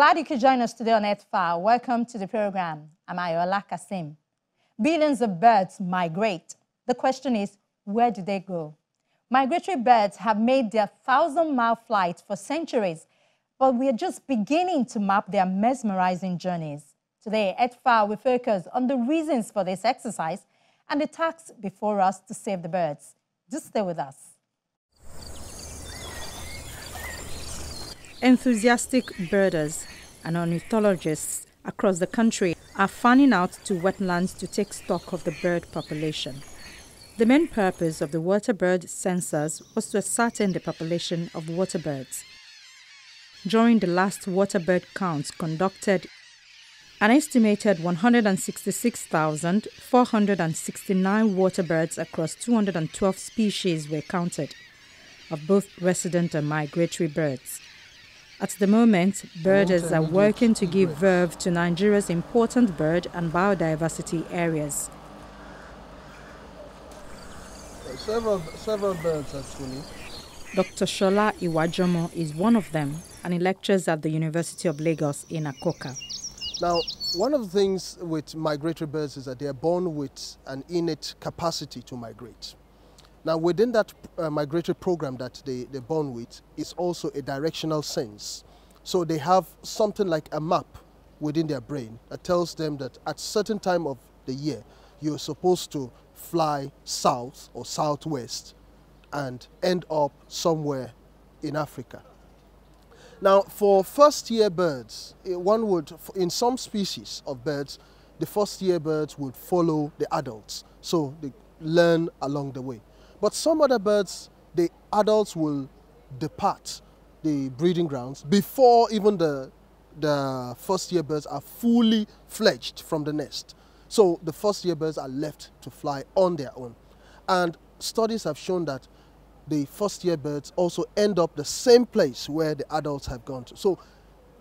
Glad you could join us today on EarthFile. Welcome to the program. I'm Ayola Kasim. Billions of birds migrate. The question is, where do they go? Migratory birds have made their thousand-mile flight for centuries, but we are just beginning to map their mesmerizing journeys. Today, EarthFile will focus on the reasons for this exercise and the tasks before us to save the birds. Just stay with us. Enthusiastic birders and ornithologists across the country are fanning out to wetlands to take stock of the bird population. The main purpose of the waterbird census was to ascertain the population of waterbirds. During the last waterbird counts conducted, an estimated 166,469 waterbirds across 212 species were counted, of both resident and migratory birds. At the moment, birders are working to give verve to Nigeria's important bird and biodiversity areas. Several, several birds actually. Dr. Shola Iwajomo is one of them and he lectures at the University of Lagos in Akoka. Now, one of the things with migratory birds is that they are born with an innate capacity to migrate. Now, within that uh, migratory program that they, they're born with is also a directional sense. So they have something like a map within their brain that tells them that at certain time of the year, you're supposed to fly south or southwest and end up somewhere in Africa. Now, for first year birds, eh, one would, in some species of birds, the first year birds would follow the adults. So they learn along the way. But some other birds, the adults will depart the breeding grounds before even the, the first year birds are fully fledged from the nest. So the first year birds are left to fly on their own. And studies have shown that the first year birds also end up the same place where the adults have gone to. So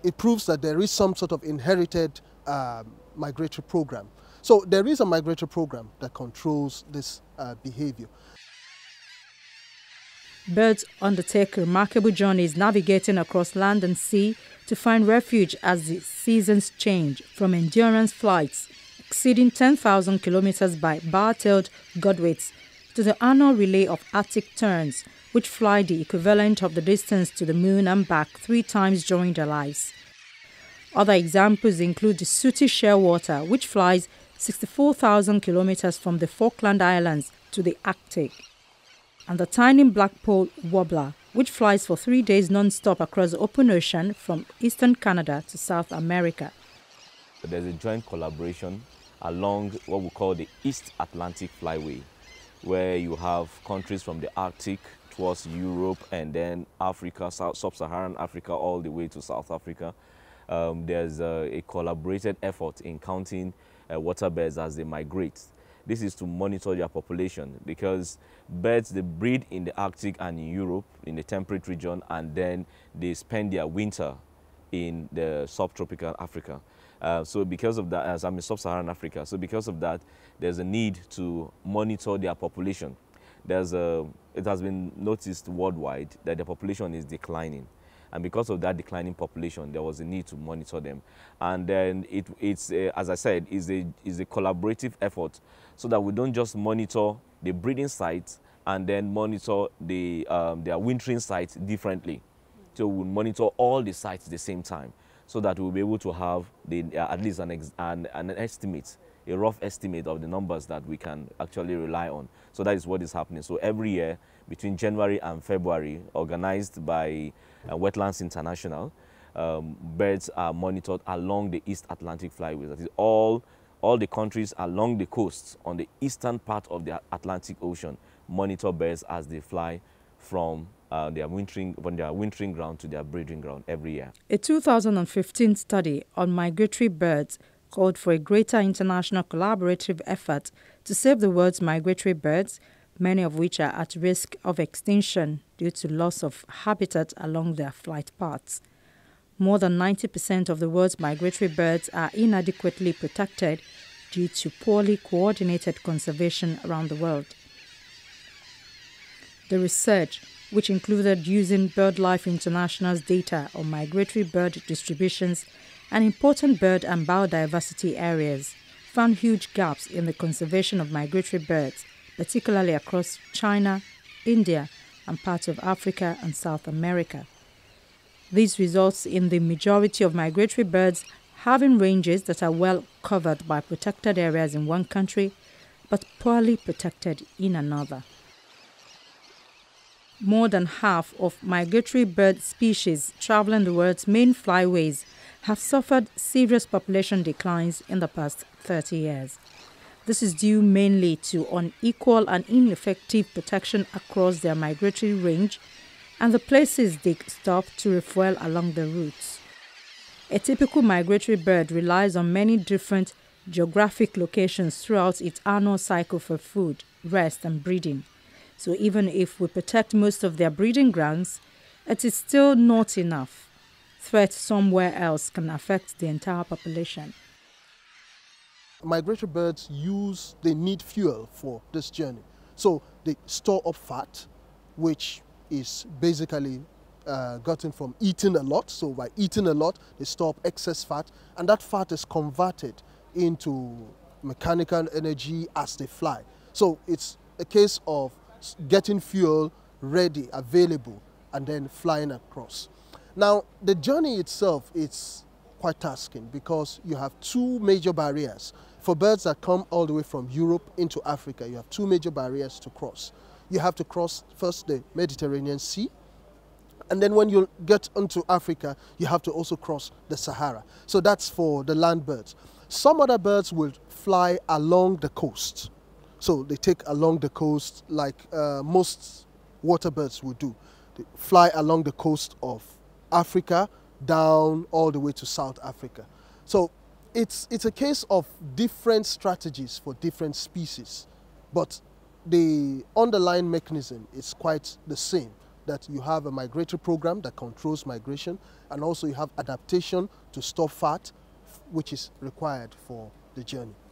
it proves that there is some sort of inherited um, migratory program. So there is a migratory program that controls this uh, behavior. Birds undertake remarkable journeys navigating across land and sea to find refuge as the seasons change, from endurance flights exceeding 10,000 kilometers by bar-tailed godwits to the annual relay of Arctic terns, which fly the equivalent of the distance to the moon and back three times during their lives. Other examples include the sooty shearwater, which flies 64,000 kilometers from the Falkland Islands to the Arctic and the tiny blackpoll warbler, which flies for three days non-stop across the open ocean from eastern Canada to South America. There's a joint collaboration along what we call the East Atlantic Flyway, where you have countries from the Arctic towards Europe and then Africa, sub-Saharan Africa, all the way to South Africa. Um, there's a, a, collaborated effort in counting uh, water birds as they migrate. This is to monitor their population because birds, they breed in the Arctic and in Europe, in the temperate region, and then they spend their winter in the subtropical Africa. Uh, so because of that, as I'm in sub-Saharan Africa, so because of that, there's a need to monitor their population. There's a, it has been noticed worldwide that the population is declining. And because of that declining population, there was a need to monitor them. And then it, it's, a, as I said, is a, is a collaborative effort so that we don't just monitor the breeding sites and then monitor the, um, their wintering sites differently. So we monitor all the sites at the same time so that we'll be able to have the, uh, at least an, an, an estimate, a rough estimate of the numbers that we can actually rely on. So that is what is happening. So every year between January and February, organized by uh, Wetlands International, um, birds are monitored along the East Atlantic Flyway. That is all all the countries along the coast on the eastern part of the Atlantic Ocean monitor birds as they fly from uh, their wintering from their wintering ground to their breeding ground every year. A 2015 study on migratory birds called for a greater international collaborative effort to save the world's migratory birds, many of which are at risk of extinction due to loss of habitat along their flight paths. More than 90% of the world's migratory birds are inadequately protected due to poorly coordinated conservation around the world. The research which included using BirdLife International's data on migratory bird distributions and important bird and biodiversity areas, found huge gaps in the conservation of migratory birds, particularly across China, India, and parts of Africa and South America. This results in the majority of migratory birds having ranges that are well covered by protected areas in one country but poorly protected in another. More than half of migratory bird species traveling the world's main flyways have suffered serious population declines in the past 30 years. This is due mainly to unequal and ineffective protection across their migratory range and the places they stop to refuel along the routes. A typical migratory bird relies on many different geographic locations throughout its annual cycle for food, rest, and breeding. So even if we protect most of their breeding grounds, it is still not enough. Threat somewhere else can affect the entire population. Migratory birds use, they need fuel for this journey. So they store up fat, which is basically uh, gotten from eating a lot. So by eating a lot, they store up excess fat, and that fat is converted into mechanical energy as they fly. So it's a case of getting fuel ready, available, and then flying across. Now, the journey itself is quite tasking because you have two major barriers. For birds that come all the way from Europe into Africa, you have two major barriers to cross. You have to cross first the Mediterranean Sea, and then when you get into Africa, you have to also cross the Sahara. So that's for the land birds. Some other birds will fly along the coast. So they take along the coast like uh, most water birds would do. They fly along the coast of Africa down all the way to South Africa. So it's, it's a case of different strategies for different species, but the underlying mechanism is quite the same that you have a migratory program that controls migration and also you have adaptation to store fat which is required for the journey.